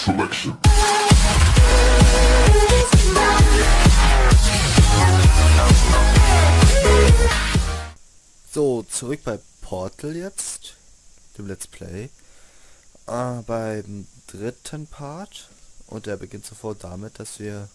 selection. So, zurück bei Portal jetzt, dem Let's Play. Äh, beim dritten Part. Und der beginnt sofort damit, dass wir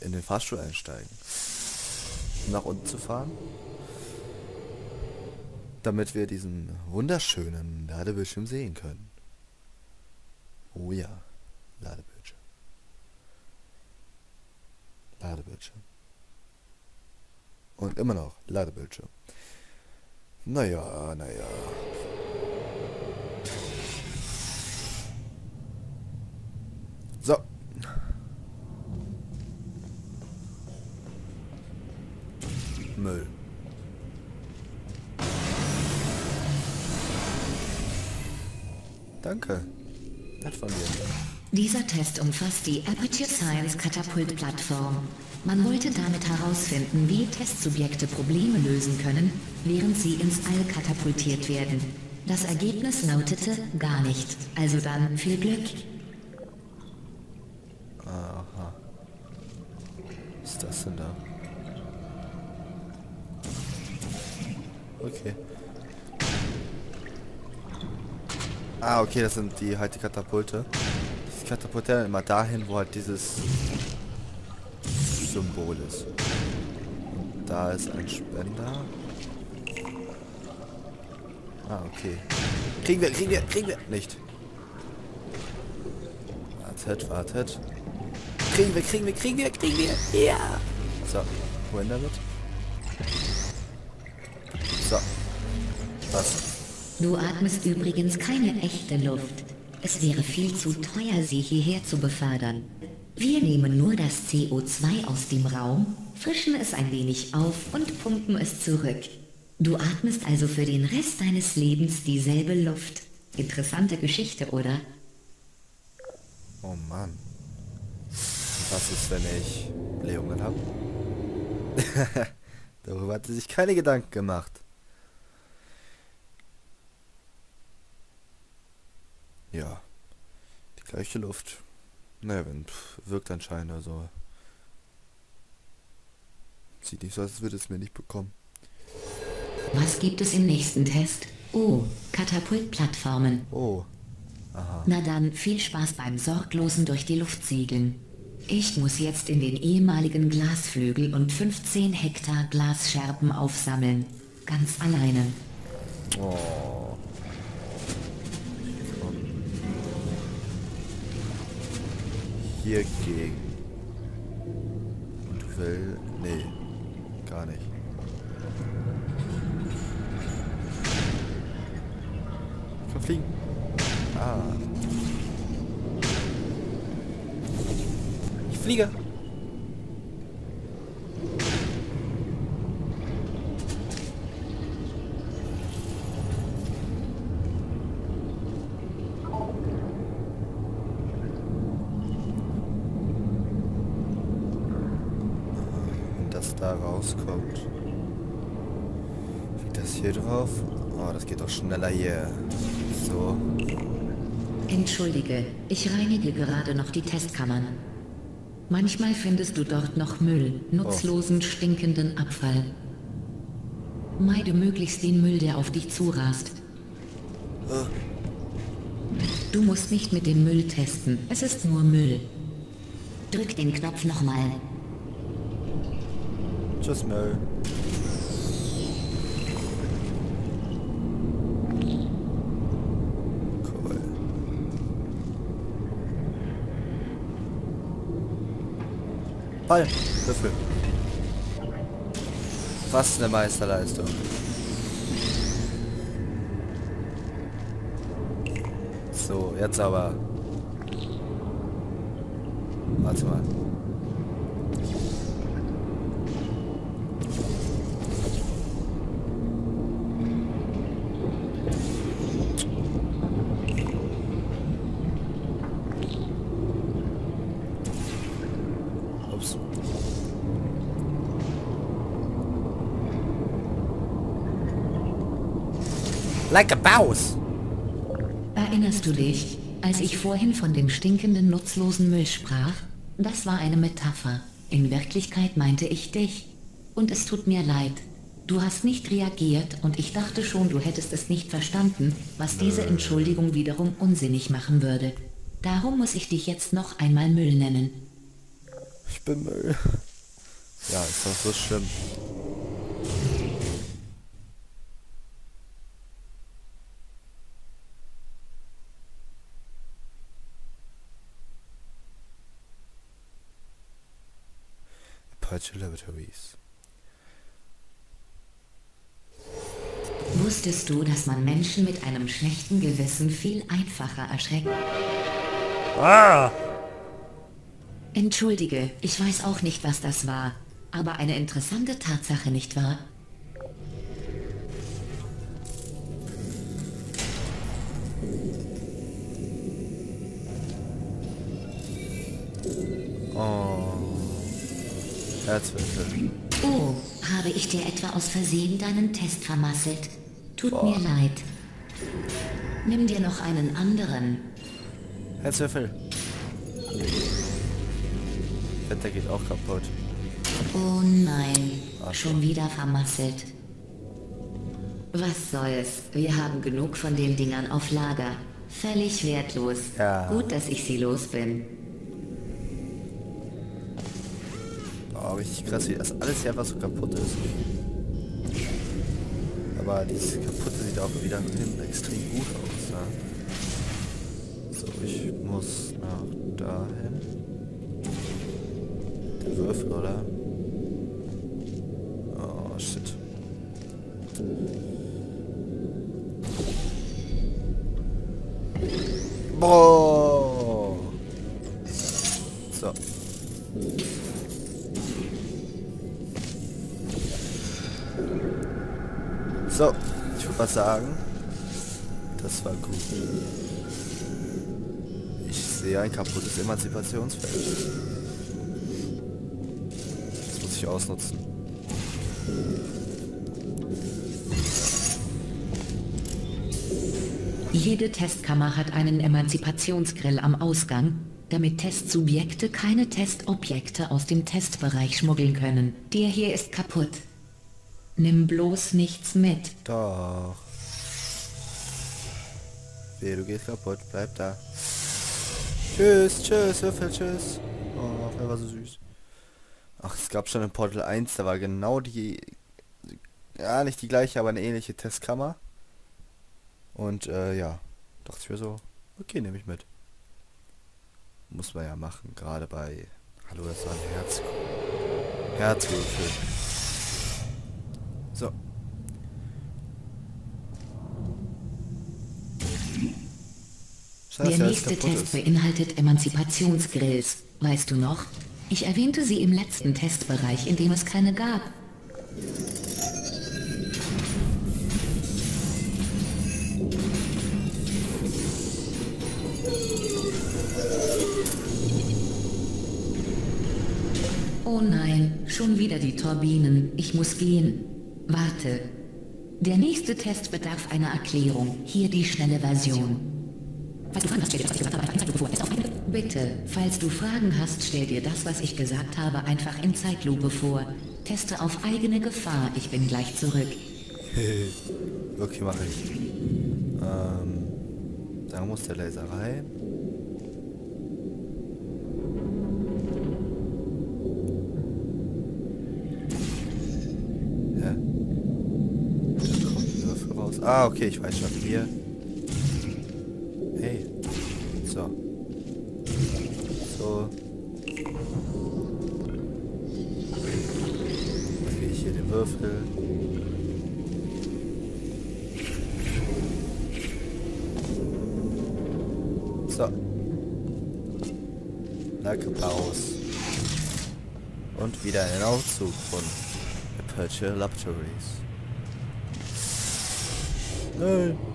in den Fahrstuhl einsteigen. Nach unten zu fahren. Damit wir diesen wunderschönen Ladebildschirm sehen können. Oh ja, Ladebildschirm. Ladebildschirm. Und immer noch Ladebildschirm. Naja, naja. So. Müll. Danke. Von dir. Dieser Test umfasst die Aperture Science Katapult-Plattform. Man wollte damit herausfinden, wie Testsubjekte Probleme lösen können, während sie ins All katapultiert werden. Das Ergebnis lautete gar nicht. Also dann viel Glück. Aha. Was ist das denn da? Okay. Ah, okay, das sind die halt die Katapulte. Die katapultieren immer dahin, wo halt dieses Symbol ist. Und da ist ein Spender. Ah, okay. Kriegen wir, kriegen wir, kriegen wir. Nicht. Wartet, wartet. Kriegen wir, kriegen wir, kriegen wir, kriegen wir. Ja. So, wohin damit? Du atmest übrigens keine echte Luft. Es wäre viel zu teuer, sie hierher zu befördern. Wir nehmen nur das CO2 aus dem Raum, frischen es ein wenig auf und pumpen es zurück. Du atmest also für den Rest deines Lebens dieselbe Luft. Interessante Geschichte, oder? Oh Mann. Was ist, wenn ich Blähungen habe? Darüber hat sie sich keine Gedanken gemacht. Ja. Die gleiche Luft. Naja, wenn pff, wirkt anscheinend, also. Sieht nicht so aus, als würde es mir nicht bekommen. Was gibt es im nächsten Test? Oh, Katapultplattformen. Oh. Aha. Na dann, viel Spaß beim sorglosen durch die Luft segeln. Ich muss jetzt in den ehemaligen Glasflügel und 15 Hektar Glasscherben aufsammeln. Ganz alleine. Oh. Hier gegen. Und will. Nee. Gar nicht. Ich kann fliegen. Ah. Ich fliege. Wenn das da rauskommt. Fliegt das hier drauf? Oh, das geht doch schneller hier. So. Entschuldige, ich reinige gerade noch die Testkammern. Manchmal findest du dort noch Müll, nutzlosen, stinkenden Abfall. Meide möglichst den Müll, der auf dich zurast. Du musst nicht mit dem Müll testen, es ist nur Müll. Drück den Knopf nochmal. Tschüss, Müll. Ball, Würfel. Was eine Meisterleistung. So, jetzt aber. Warte mal. Like a Baus. Erinnerst du dich? Als ich vorhin von dem stinkenden, nutzlosen Müll sprach, das war eine Metapher. In Wirklichkeit meinte ich dich. Und es tut mir leid. Du hast nicht reagiert und ich dachte schon, du hättest es nicht verstanden, was diese Entschuldigung wiederum unsinnig machen würde. Darum muss ich dich jetzt noch einmal Müll nennen. Ich bin Müll. Ja, ist doch so schlimm. Apache Laboratories. Wusstest du, dass man Menschen mit einem schlechten Gewissen viel einfacher erschreckt? Ah! Entschuldige, ich weiß auch nicht, was das war. Aber eine interessante Tatsache, nicht wahr? Herzwürfel. Oh, habe ich dir etwa aus Versehen deinen Test vermasselt? Tut Boah. mir leid. Nimm dir noch einen anderen. Herzwürfel. Wetter geht auch kaputt. Oh nein, Ach schon wieder vermasselt. Was soll's? Wir haben genug von den Dingern auf Lager. Völlig wertlos. Ja. Gut, dass ich sie los bin. Oh, richtig krass, wie das alles hier einfach so kaputt ist. Aber dieses kaputte sieht auch wieder hinten extrem gut aus. Ja. So, ich muss nach dahin. Der Würfel, oder? Oh, shit. Boah. So. So, ich würde mal sagen, das war gut. Ich sehe ein kaputtes Emanzipationsfeld. Das muss ich ausnutzen. Jede Testkammer hat einen Emanzipationsgrill am Ausgang, damit Testsubjekte keine Testobjekte aus dem Testbereich schmuggeln können. Der hier ist kaputt. Nimm bloß nichts mit. Doch. Wehe, du gehst kaputt. Bleib da. Tschüss, tschüss, Würfel, tschüss. Oh, der war so süß. Ach, es gab schon in Portal 1, da war genau die... Ja, nicht die gleiche, aber eine ähnliche Testkammer. Und, äh, ja. Dachte ich mir so, okay, nehme ich mit. Muss man ja machen, gerade bei... Hallo, das war ein Herz... Herzwürfel. So. Scheiße, Der nächste Test ist. beinhaltet Emanzipationsgrills. Weißt du noch? Ich erwähnte sie im letzten Testbereich, in dem es keine gab. Oh nein, schon wieder die Turbinen. Ich muss gehen. Warte. Der nächste Test bedarf einer Erklärung. Hier die schnelle Version. Falls du Fragen hast, stell dir das, was ich gesagt habe, einfach in Zeitlupe vor. Test auf eine- Bitte, falls du Fragen hast, stell dir das, was ich gesagt habe, einfach in Zeitlupe vor. Teste auf eigene Gefahr. Ich bin gleich zurück. okay, mache ich. Ähm, da muss der Laser rein. Hä? Da kommt ein Würfel raus. Ah, okay, ich weiß schon. Hier. Hey. So. So. Ich hier den Würfel. So. Lagerbaus. Und wieder ein Aufzug von Aperture Laboratories. Nein.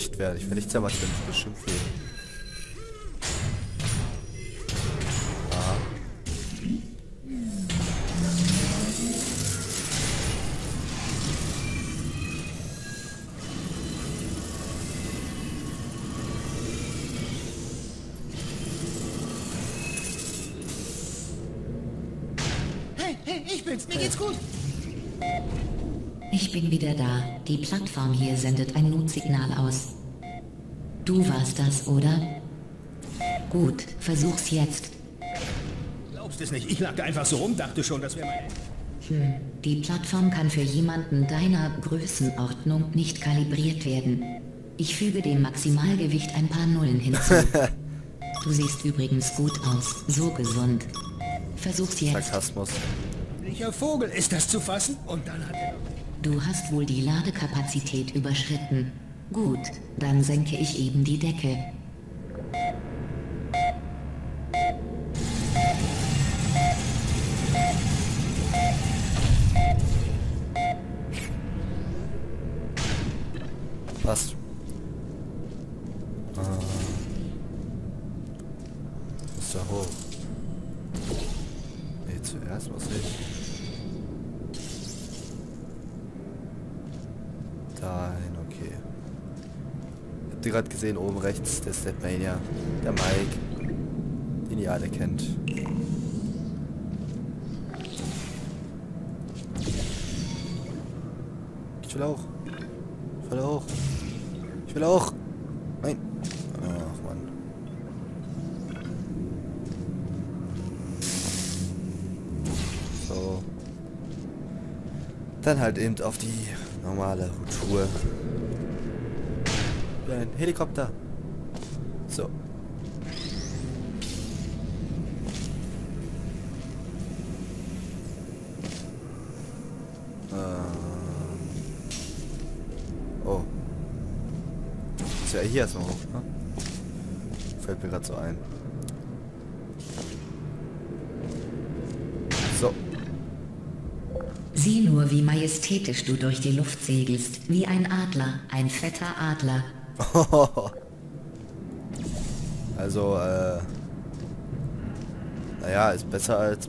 Nicht werde. Ich werde nicht zermatschen, wenn ich Die Plattform hier sendet ein Notsignal aus. Du warst das, oder? Gut, versuch's jetzt. Glaubst es nicht. Ich lag da einfach so rum, dachte schon, das wäre mein... Hm, die Plattform kann für jemanden deiner Größenordnung nicht kalibriert werden. Ich füge dem Maximalgewicht ein paar Nullen hinzu. Du siehst übrigens gut aus, so gesund. Versuch's jetzt. Sarkasmus. Welcher Vogel ist das zu fassen? Und dann hat er... Du hast wohl die Ladekapazität überschritten. Gut, dann senke ich eben die Decke. Passt. Ah. Ist da hoch. Nee, zuerst muss ich. Dahin, okay. Ihr gerade gesehen, oben rechts, der Stepmania. Der Mike. Den ihr alle kennt. Ich will auch. Ich will auch. Ich will auch. Nein. Ach Mann. So. Dann halt eben auf die normale Tour. Ein Helikopter. So. Ähm. Oh. Ist ja hier erstmal hoch, ne? Fällt mir gerade so ein. So. Sieh nur, wie majestätisch du durch die Luft segelst. Wie ein Adler, ein fetter Adler. also, äh... Naja, ist besser als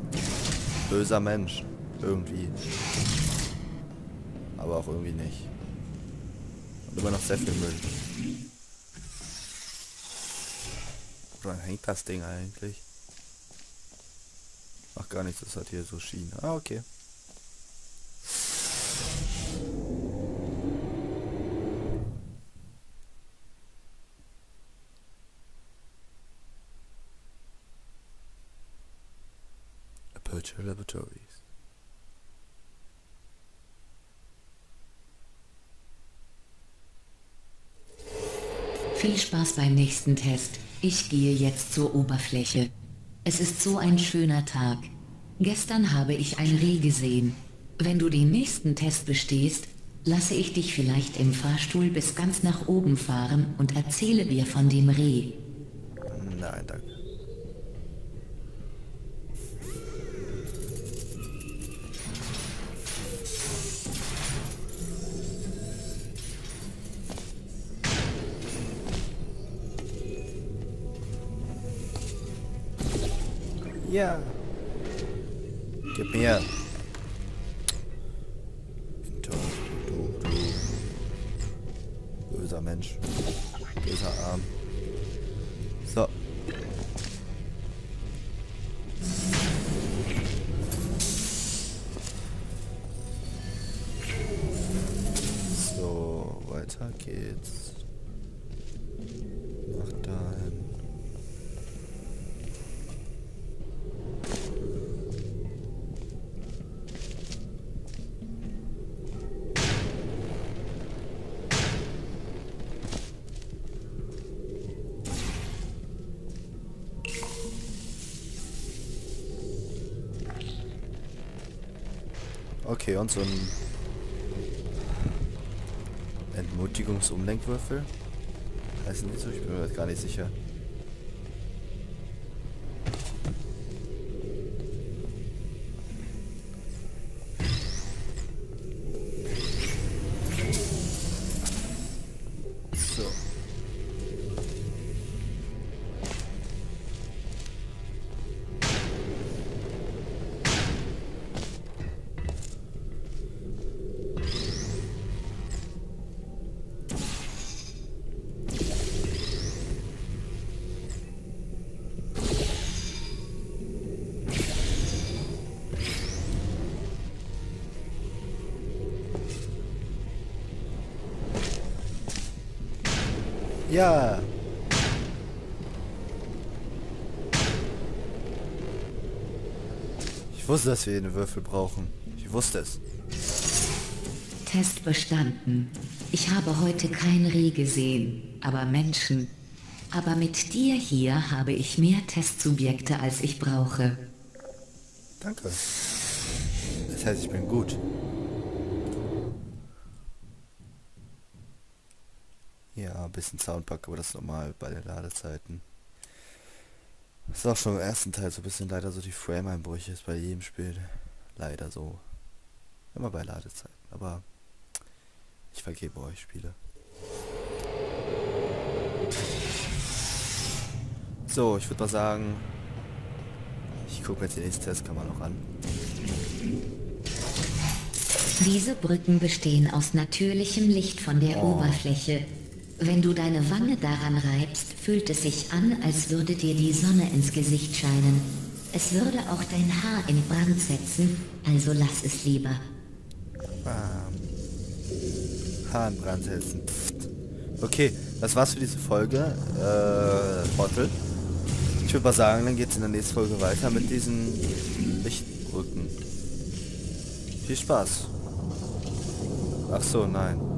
böser Mensch. Irgendwie. Aber auch irgendwie nicht. Und immer noch sehr viel Müll. Woran hängt das Ding eigentlich? Ach gar nichts, das hat hier so Schienen. Ah, okay. Aperture Laboratories. Viel Spaß beim nächsten Test. Ich gehe jetzt zur Oberfläche. Es ist so ein schöner Tag. Gestern habe ich ein Reh gesehen. Wenn du den nächsten Test bestehst, lasse ich dich vielleicht im Fahrstuhl bis ganz nach oben fahren und erzähle dir von dem Reh. Nein, danke. Ja. Gib mir. Du. Böser Mensch. Böser Arm. Okay, und so ein Entmutigungsumlenkwürfel. Weiß nicht so, ich bin mir gar nicht sicher. Ja. Ich wusste, dass wir eine Würfel brauchen. Ich wusste es. Test bestanden. Ich habe heute kein Reh gesehen, aber Menschen. Aber mit dir hier habe ich mehr Testsubjekte, als ich brauche. Danke. Das heißt, ich bin gut. Ja, ein bisschen Soundpack, aber das ist normal bei den Ladezeiten. Das ist auch schon im ersten Teil so ein bisschen leider so die Frame-Einbrüche ist bei jedem Spiel. Leider so. Immer bei Ladezeiten. Aber ich vergebe euch Spiele. So, ich würde mal sagen, ich gucke jetzt die nächste Testkammer noch an. Diese Brücken bestehen aus natürlichem Licht von der Oberfläche. Wenn du deine Wange daran reibst, fühlt es sich an, als würde dir die Sonne ins Gesicht scheinen. Es würde auch dein Haar in Brand setzen, also lass es lieber. Bam. Hahnbrand setzen. Pft. Okay, das war's für diese Folge. Äh, Portal. Ich würde mal sagen, dann geht's in der nächsten Folge weiter mit diesen Lichtbrücken. Viel Spaß. Ach so, nein.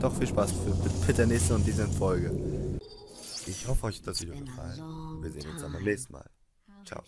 Doch viel Spaß für, mit der nächsten und dieser Folge. Ich hoffe, euch hat das Video gefallen. Wir sehen uns dann beim nächsten Mal. Ciao.